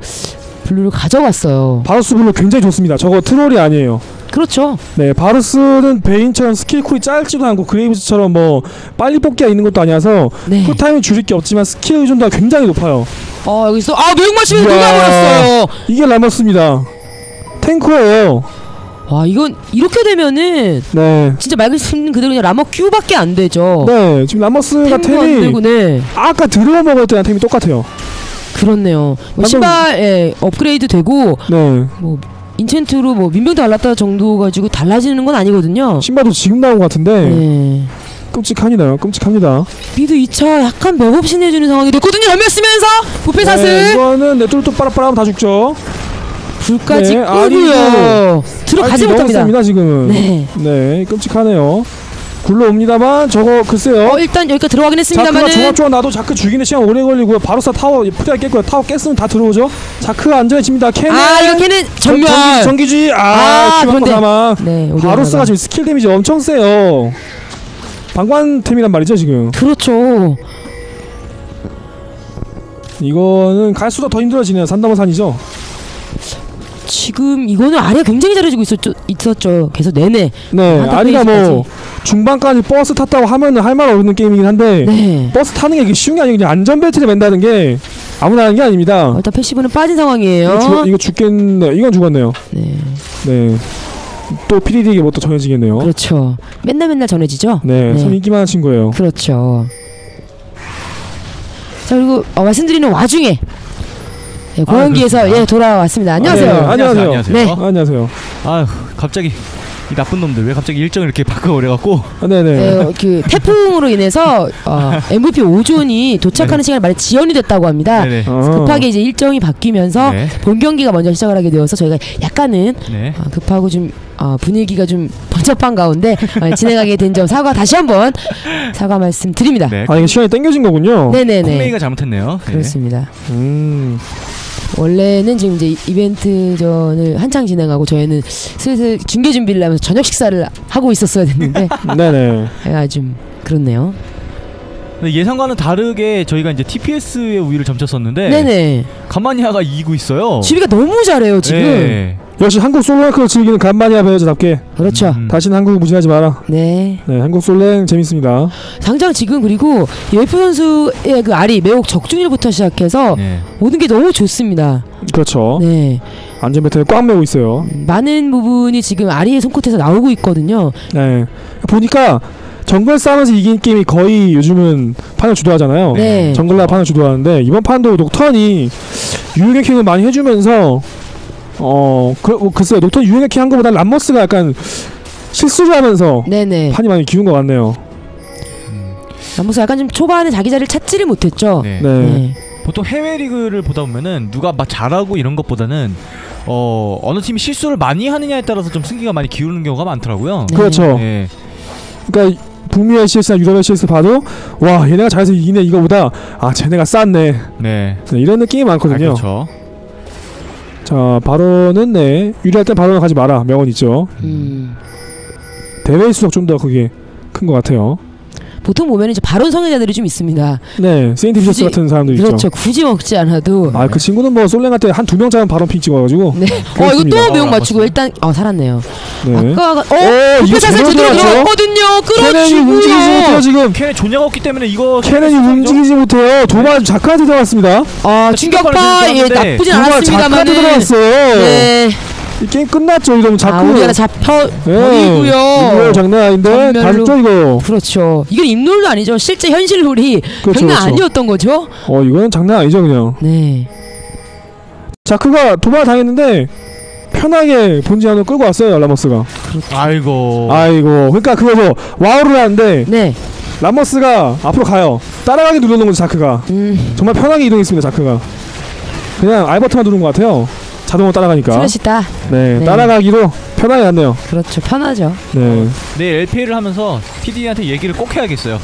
블루를 가져갔어요. 바루스 블루 굉장히 좋습니다. 저거 트롤이 아니에요. 그렇죠. 네, 바루스는 베인처럼 스킬 쿨이 짧지도 않고 그레이브스처럼 뭐 빨리 뽑기가 있는 것도 아니라서 네. 쿨타임이 줄일 게 없지만 스킬 의존도가 굉장히 높아요. 어 여기서 아 이야. 녹아버렸어요. 이게 람머스입니다. 탱커예요. 와 이건 이렇게 되면은 네. 진짜 말 그대로 그냥 라머스 Q밖에 안 되죠. 네, 지금 라머스가 템이 네. 아까 들어 먹을 때랑 템이 똑같아요. 그렇네요. 뭐 신발 예, 업그레이드 되고 네. 뭐 enchant로 뭐 민병대 달았다 정도 가지고 달라지는 건 아니거든요. 신발도 지금 나온 것 같은데 네. 끔찍합니다. 끔찍합니다. mid 2차 약간 맥없이 내주는 상황이 됐거든요. 점멸 쓰면서 부패 사슬 네, 이거는 내 뚫뚫 빠라빠라 하면 다 죽죠. 불까지 네, 끄고요. 들어가지 아니, 너무 못합니다. 셉니다 지금은. 네. 네, 끔찍하네요. 굴러옵니다만 저거 글쎄요. 어 일단 여기까지 들어가긴 자크가 했습니다만은 조합조합 나도 자크 죽이는 시간 오래 걸리고요. 바로사 타워 프리가 깼고요. 타워 깼으면 다 들어오죠. 자크가 안전해집니다. 캐넨 아 이거 걔는 전멸. 전기, 전기지 아, 아, 큐 그런데- 사망. 네. 하나가. 지금 스킬 데미지 엄청 세요. 방관템이란 말이죠 지금. 그렇죠. 이거는 갈수록 더 힘들어지네요. 산다모 산이죠. 지금 이거는 아리가 굉장히 잘해주고 있었죠. 있었죠. 계속 내내. 네, 아리가 뭐. 중반까지 버스 탔다고 하면은 할 말 없는 게임이긴 한데 네. 버스 타는 게 이게 쉬운 게 아니고 그냥 안전벨트를 맨다는 게 아무나 하는 게 아닙니다. 어, 일단 패시브는 빠진 상황이에요. 이거, 죽, 이거 죽겠네. 이건 죽었네요. 네. 네. 또 PD에게 뭐또 전해지겠네요. 그렇죠. 맨날 맨날 전해지죠. 네, 네. 참 인기 많은 친구예요. 그렇죠. 자 그리고 어, 말씀드리는 와중에 네, 공연기에서 그렇습니다. 예 돌아왔습니다. 안녕하세요. 네, 안녕하세요. 안녕하세요. 네. 아, 안녕하세요. 아휴 갑자기 이 나쁜 놈들 왜 갑자기 일정을 이렇게 바꿔버려갖고 아, 네네. 네, 그 태풍으로 인해서 어, MVP 5존이 도착하는 시간이 많이 지연이 됐다고 합니다. 네네 어. 급하게 이제 일정이 바뀌면서 네. 본 경기가 먼저 시작을 하게 되어서 저희가 약간은 네. 어, 급하고 좀 어, 분위기가 좀 번잡한 가운데 어, 진행하게 된 점 사과 다시 한번 사과 말씀 드립니다. 네. 아, 이게 시간이 땡겨진 거군요. 네네네. 콩메이가 잘못했네요. 네. 그렇습니다. 음. 원래는 지금 이제 이벤트전을 한창 진행하고 저희는 슬슬 중계 준비를 하면서 저녁 식사를 하고 있었어야 됐는데 네네. 아, 좀 그렇네요. 근데 예상과는 다르게 저희가 이제 TPS의 우위를 점쳤었는데 네네. 가마니아가 이기고 있어요. 지비가 너무 잘해요 지금. 네. 역시 한국 솔랭크를 즐기는 간만이야 배우자답게 그렇죠. 음. 다시는 한국 무시하지 마라. 네. 네, 한국 솔랭 재밌습니다. 당장 지금 그리고 예프 선수의 그 알이 매혹 적중일부터 시작해서 네. 모든 게 너무 좋습니다. 그렇죠. 네. 안전벨트를 꽉 메고 있어요. 음, 많은 부분이 지금 아리의 손끝에서 나오고 있거든요. 네. 보니까 정글 싸움에서 이긴 게임이 거의 요즘은 판을 주도하잖아요. 네. 정글라 판을 주도하는데 이번 판도 녹턴이 유행해킹을 많이 해주면서 어 그, 어, 글쎄요 녹턴 유행해킹 한 것보다 람머스가 약간 실수를 하면서 네네. 판이 많이 기운 것 같네요. 음. 남모스 약간 좀 초반에 자기 자리를 찾지를 못했죠. 네. 네. 네. 보통 해외 리그를 보다 보면은 누가 막 잘하고 이런 것보다는 어 어느 팀이 실수를 많이 하느냐에 따라서 좀 승기가 많이 기우는 경우가 많더라고요. 네. 그렇죠. 네. 그러니까 북미 LCS나 유럽 LCS 봐도 와 얘네가 잘해서 이기네 이거보다 아 쟤네가 쌌네 네. 네, 이런 느낌이 아, 많거든요. 그렇죠. 자 바로는 네 유리할 땐 바로는 가지 마라 명언 있죠. 음. 대회일수록 좀더 그게 큰 것 같아요. 보통 보면 이제 발언 성애자들이 좀 있습니다. 네 굳이- 같은 사람도 있죠. 그렇죠. 굳이 먹지 않아도. 아 그 친구는 뭐 솔랭 할때 한두명 잡은 바로 핑 찍어가지고 네. 어 이거. 또 매운 어, 맞추고. 일단 어 살았네요. 네. 아까 어 이거 사슬 제대로? 들어갔거든요. 캐넨이 움직이지 못해요 끌어주고요. 지금. 캐넨 존냐가 없기 때문에 이거 캐넨이 움직이지 못해요. 도발 자크한테 들어갔습니다. 아 충격파 충격파를 예 나쁘진 도발 않았습니다만은. 자크한테 들어갔어요. 네. 이 게임 끝났죠 이러면 자크. 아 우리 하나 잡혀 네. 이거 버리고요. 장난 아닌데 다 점멸로. 죽죠 이거. 그렇죠. 이건 입롤도 아니죠. 실제 현실 롤이 그렇죠, 장난 그렇죠. 아니었던 거죠. 어 이거는 장난 아니죠 그냥. 네. 자크가 도발 당했는데 편하게 본진 안으로 끌고 왔어요 라머스가. 아이고. 아이고 그러니까 그거죠 와우를 하는데 네. 라머스가 앞으로 가요. 따라가기 눌러놓은 거죠 자크가. 음. 정말 편하게 이동했습니다 자크가. 그냥 R버튼만 누른 것 같아요. 자동으로 따라가니까. 슬래시다. 네, 네. 따라가기로 편하게 갔네요. 그렇죠. 편하죠. 네. 내일 LP를 하면서 PD한테 얘기를 꼭 해야겠어요.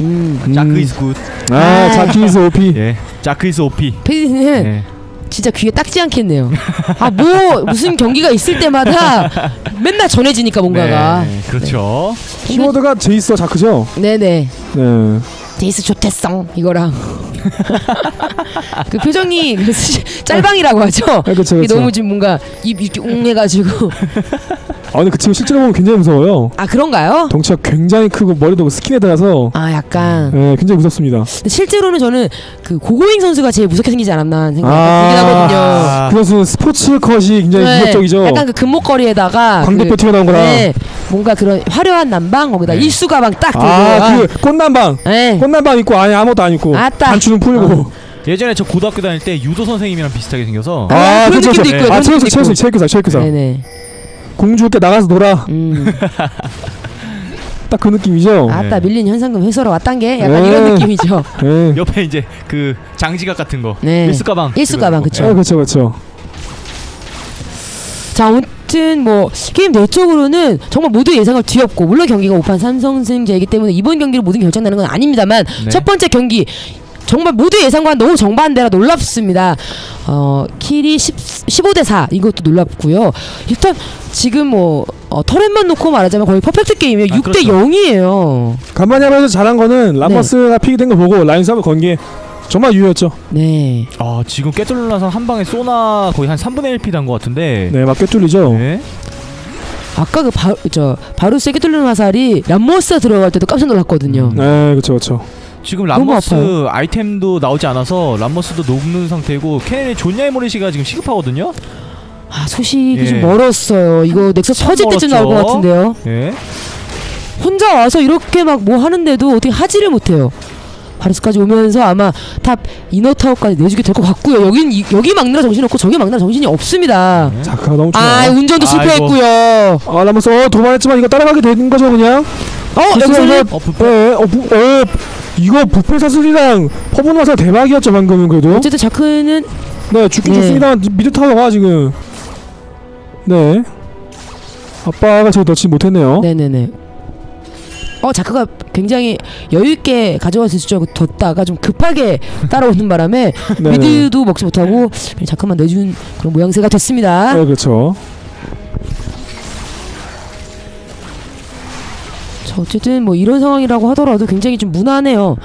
음. 자크 음. is good. 아, 아. 자크 is OP. 예. 자크 is OP. 페디는 네. 진짜 귀에 딱지 앉겠네요. 아 뭐 무슨 경기가 있을 때마다 맨날 전해지니까 뭔가가. 네. 그렇죠. 키워드가 제이스와 자크죠? 네네. 네. 데이스 좋댔어 이거랑. 그 표정이 그 시- 짤방이라고 하죠. 아, 그쵸, 그쵸. 너무 지금 뭔가 입 이렇게 웅해가지고 아 근데 그 친구 실제로 보면 굉장히 무서워요. 아 그런가요? 덩치가 굉장히 크고 머리도 스킨에 따라서 아 약간 예, 굉장히 무섭습니다. 근데 실제로는 저는 그 고고잉 선수가 제일 무섭게 생기지 않았나 생각이 아. 들긴 하거든요. 아, 그 선수는 스포츠 컷이 굉장히 네, 위협적이죠. 약간 그 금목걸이에다가 광대뼈 그, 튀어나온 거랑. 네, 뭔가 그런 화려한 남방 거기다 네. 일수 가방 딱 들고 아, 그 꽃남방. 네. 꽃남방 입고 안에 아무것도 안 입고 아따. 단추는 풀고. 예전에 저 고등학교 다닐 때 유도 선생님이랑 비슷하게 생겨서 아, 그런 느낌도 있고요. 아, 그런 체육사, 느낌도. 체육사, 체육사. 네네. 공주 때 나가서 놀아. 음. 딱 그 느낌이죠. 아따 네. 밀린 현상금 회수하러 왔단 게 약간 네. 이런 느낌이죠. 예. 옆에 이제 그 장지각 같은 거 네. 일수 가방 일수 가방, 그쵸. 아, 그렇죠, 그렇죠. 자, 아무튼 뭐 게임 내적으로는 정말 모두 예상을 뒤엎고 물론 경기가 5판 3성승제이기 때문에 이번 경기로 모든 결정나는 건 아닙니다만 네. 첫 번째 경기 정말 모두 예상과 너무 정반대라 놀랍습니다. 어, 킬이 10, 15대 4 이것도 놀랍고요. 일단 지금 뭐 어, turret만 놓고 말하자면 거의 퍼펙트 게임이에요. 아, 6대 그렇죠. 0이에요. 간만에 하면서 잘한 거는 람머스가 pick이 된거 보고 라인 싸움을 건게 정말 유효했죠. 네. 아 지금 꿰뚫는 화살 한 방에 쏘나 거의 한 3분의 1 피단 것 같은데 네, 막 꿰뚫리죠. 네. 아까 그 바, 저 바루스의 꿰뚫는 화살이 람머스 들어갈 때도 깜짝 놀랐거든요. 음. 네, 그렇죠, 그렇죠. 지금 람머스. 아이템도 나오지 않아서 람머스도 녹는 상태고 케넨의 존야의 모래시계가 지금 시급하거든요 아 소식이 예. 좀 멀었어요. 이거 넥서스 참 터질 때쯤 나올 것. 같은데요. 예. 혼자 와서 이렇게 막 뭐 하는데도 어떻게 하지를 못해요. 바루스까지 오면서 아마 top inner 타워까지 내주게 될 것 같고요. 여긴 이, 여기 막느라 정신 없고 저기 막느라 정신이 없습니다. 네. 자크가 너무 좋아. 아 운전도 아이고. 실패했고요. 아, 람머스 어, 도발했지만 이거 따라가게 되는 거죠, 그냥. 어 이거- 어 부패 예, 어, 부, 어, 이거 부패 사슬이랑 퍼본 화살 대박이었죠, 방금은 그래도. 어쨌든 자크는 네, 죽긴 네. 죽습니다. 미드 타워가 지금. 네. 아빠가 저기 넣지 못했네요. 네네네. 어 자크가 굉장히 여유 있게 줄 알고 뒀다가 좀 급하게 따라오는 바람에 네, 네. 미드도 먹지 못하고 자크만 내준 그런 모양새가 됐습니다. 네, 그렇죠. 자, 어쨌든 뭐 이런 상황이라고 하더라도 굉장히 좀 무난해요.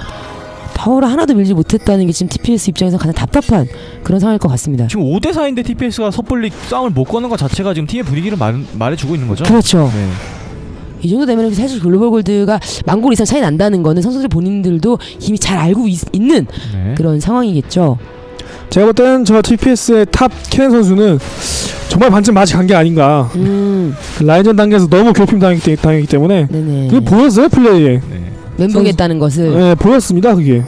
타워를 하나도 밀지 못했다는 게 지금 TPS 입장에서 가장 답답한 그런 상황일 것 같습니다. 지금 5대 4인데 TPS가 섣불리 싸움을 못 거는 것 자체가 지금 팀의 분위기를 말, 말해주고 있는 거죠 그렇죠. 네. 이 정도 되면 사실 global gold가 만골 이상 차이 난다는 거는 선수들 본인들도 이미 잘 알고 있, 는 네. 그런 상황이겠죠. 제가 볼 때는 저 TPS의 top 케넨 선수는 정말 반쯤 맛이 간 게 아닌가. 음, 그 라인전 단계에서 너무 괴롭힘 당했기, 때- 당했기 때문에 네네. 그게 보였어요 플레이에. 네. 멘붕했다는 것을. 네, 보였습니다 그게.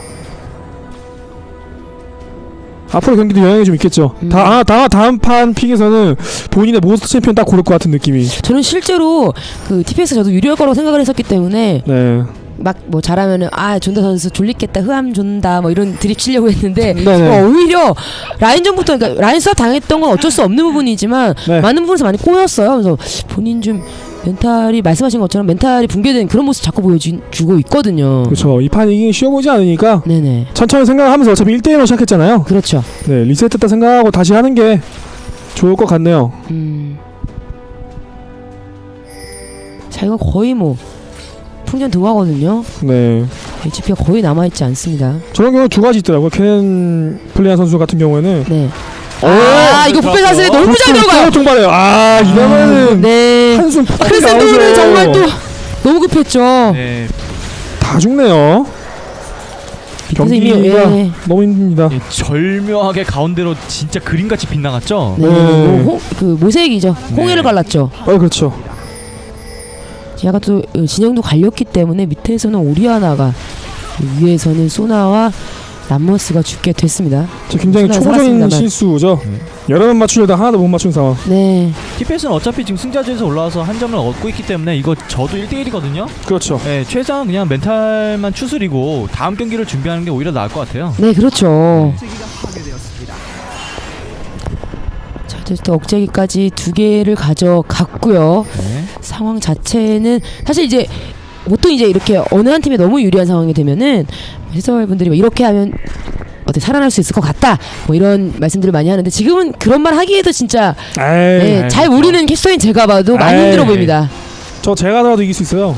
앞으로 경기도 영향이 좀 있겠죠. 음. 다, 아, 다 다음 판 pick에서는 본인의 most 챔피언 딱 고를 것 같은 느낌이. 저는 실제로 그 TPS 저도 유리할 거라고 생각을 했었기 때문에 네. 막 뭐 잘하면은 아 존다 선수 졸리겠다 흠 존다 뭐 이런 드립 치려고 했는데 네네. 어, 오히려 라인 전부터 그러니까 라인 swap 당했던 건 어쩔 수 없는 부분이지만 네. 많은 부분에서 많이 꼬였어요. 그래서 본인 좀 멘탈이 말씀하신 것처럼 멘탈이 붕괴된 그런 모습 자꾸 보여주고 있거든요. 그렇죠. 이 판 이기기 쉬워 보이지 않으니까 네네. 천천히 생각하면서 어차피 1대1로 시작했잖아요. 그렇죠. 네, 리셋했다 생각하고 다시 하는 게 좋을 것 같네요. 음. 자 이거 거의 뭐 풍전 등화거든요. 네. HP가 거의 남아있지 않습니다. 저런 경우 두 가지 있더라고요. 케넨 플레이한 선수 같은 경우에는 네. 오! 아 이거 부패 사슬이 너무 잘 들어가요. 통발해요. 아, 이러면은 네. 한숨 나오죠. 정말 또 너무 급했죠. 네. 다 죽네요. 경기가 예. 너무 힘듭니다. 예, 절묘하게 가운데로 진짜 그림같이 빗나갔죠 네. 네. 뭐 홍, 그 모세이죠. 홍해를 네. 갈랐죠. 아, 그렇죠. 제가 또 어, 진영도 갈렸기 때문에 밑에서는 오리아나가 위에서는 소나와 람머스가 죽게 됐습니다. 저 굉장히 초보적인. 실수죠. 네. 여러 번 맞추려다 하나도 못 맞춘 상황. 네. TPS는 어차피 지금 승자전에서 올라와서 한 점을 얻고 있기 때문에 이거 저도 1대1이거든요 그렇죠. 네, 최소한 그냥 멘탈만 추스리고 다음 경기를 준비하는 게 오히려 나을 것 같아요 네, 그렇죠. 자, 어쨌든 억제기까지 두 개를 가져갔고요. 네. 상황 자체는 사실 이제 보통 이제 이렇게 어느 한 팀에 너무 유리한 상황이 되면은 해설분들이 뭐 이렇게 하면 어떻게 살아날 수 있을 것 같다 뭐 이런 말씀들을 많이 하는데 지금은 그런 말 하기에도 진짜 에이, 네, 아이, 잘 그렇죠. 모르는 캐스터인 제가 봐도 많이 아이. 힘들어 보입니다. 저 제가 나도 이길 수 있어요.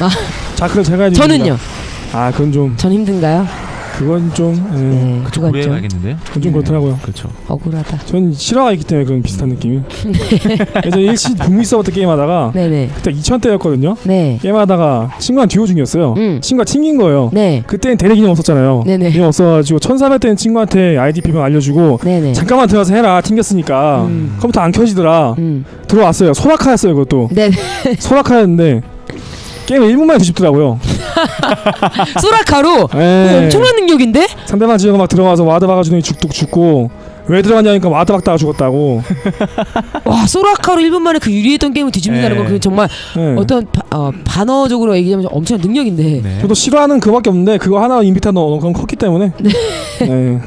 아. 자, 그럼 제가. 저는요. 아, 그건 좀 전 힘든가요? 그건 좀 예, 네, 그쵸 그건 좀 봐야겠는데요. 그건 좀 그렇더라고요. 그렇죠. 억울하다. 전 실화가 있기 때문에 그런 비슷한 느낌이. 예전에 일시 북미 서버 때 게임하다가 네네. 그때 2000대였거든요. 네. 게임하다가 친구랑 듀오 중이었어요. 음. 친구가 튕긴 거예요. 네. 그때는 대리 기능 없었잖아요. 네네. 기능 없어가지고 1400대는 친구한테 아이디 비밀 알려주고 네네. 잠깐만 들어가서 해라 튕겼으니까 음. 컴퓨터 안 켜지더라. 음. 들어왔어요. 소라카였어요 그것도. 네. 소라카였는데 게임 1분 만에 뒤집더라고요. 소라카로 예. 엄청난 능력인데? 상대방 지역에 막 들어가서 ward 박아주더니 죽뚝 죽고 왜 들어갔냐니까 ward 박다가 죽었다고. 와 소라카로 1분 만에 그 유리했던 게임을 뒤집는다는 네. 건 그건 정말 예. 어떤 바, 어, 반어적으로 얘기하면 엄청난 능력인데. 네. 저도 싫어하는 그거밖에 없는데 그거 하나 인비타 넣어 그건 컸기 때문에. 네.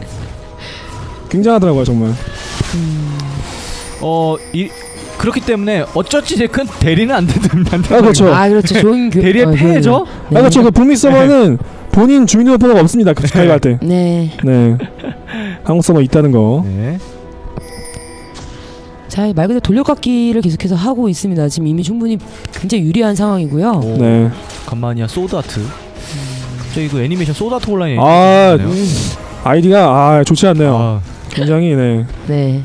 굉장하더라고요 정말. 어, 이 그렇기 때문에 어쩌지 됐건 대리는 안 된다. 아 그렇죠. 아 그렇죠. 좋은 교. 대리의 어, 폐해죠. 네. 아 그렇죠. 그 북미 서버는 본인 주민등록번호가 없습니다. 그 가입할 때. 네. 네. 한국 서버 있다는 거. 네. 자, 말 그대로 돌려깎기를 계속해서 하고 있습니다. 지금 이미 충분히 굉장히 유리한 상황이고요. 오, 네. 가마니아 소드 아트. 저 이거 애니메이션 소드 아트 온라인. 아. 아이디가 아 좋지 않네요. 아, 굉장히 네. 네.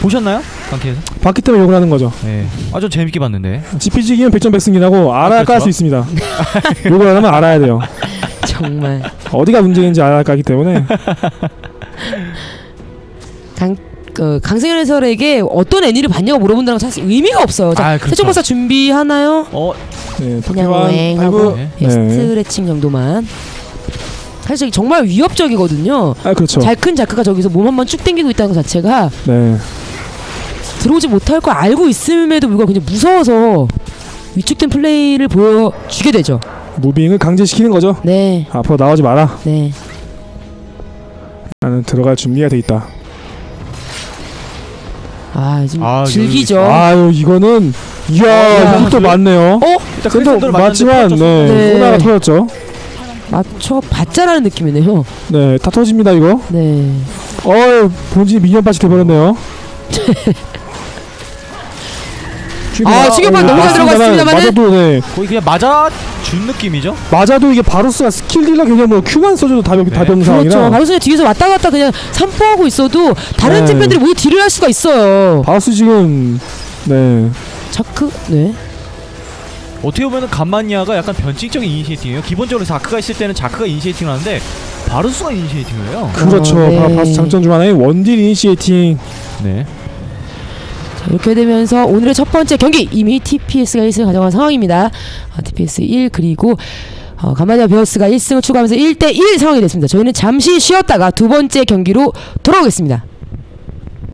보셨나요? 강캐에서? 봤기 때문에 욕을 하는 거죠. 네. 아저 재밌게 봤는데. GPG기면 100점 100승이라고 알아야 그렇죠. 깔수 있습니다. 욕을 하면 알아야 돼요. 정말 어디가 문제인지 알아야 까기 때문에 강 그, 강승현 해설에게 어떤 애니를 봤냐고 물어본다는 건 사실 의미가 없어요. 자, 아, 그렇죠. 최종 박사 준비하나요? 어, 네, 그냥 웽하고 파이브 네. 예, 네. 스트레칭 정도만. 사실 정말 위협적이거든요. 아 그렇죠. 잘큰 자크가 저기서 몸 한 번 쭉 당기고 있다는 것 자체가 네. 들어오지 못할 걸 알고 있음에도 불구하고 그냥 무서워서 위축된 플레이를 보여주게 되죠. 무빙을 강제시키는 거죠. 네, 앞으로 나오지 마라. 네. 나는 들어갈 준비가 돼 있다. 아, 지금 아, 즐기죠. 아유 이거는 이야 야. 이것도 맞네요. 어? 크리스탄더를 맞지만 네, 네. 소나가 터졌죠. 맞춰 봤자라는 느낌이네요. 네, 다 터집니다 이거. 네. 어, 본진이 minion밭이 돼버렸네요. 아, 충격파 너무 잘 들어갔습니다만은. 맞아도 네, 거의 그냥 맞아 준 느낌이죠. 맞아도 이게 바루스가 스킬 딜러 개념으로 Q만 써줘도 답이 네. 답이 없는 그렇죠. 상황이라. 바루스가 뒤에서 왔다 갔다 그냥 산보하고 있어도 다른 네. 챔피언들이 모두 딜을 할 수가 있어요. 바루스 지금 네, 자크, 네. 어떻게 보면은 가마니아가 약간 변칙적인 initiating이에요. 기본적으로 자크가 있을 때는 자크가 initiating을 하는데 바루스가 initiating을 해요. 그렇죠. 어, 네. 바- 바루스 장점 중 하나인 원딜 initiating. 네. 자, 이렇게 되면서 오늘의 첫 번째 경기 이미 TPS가 1승을 가져간 상황입니다. 어, TPS 1 그리고 어, 가마니아 베어스가 1승을 추가하면서 1대1 상황이 됐습니다. 저희는 잠시 쉬었다가 두 번째 경기로 돌아오겠습니다.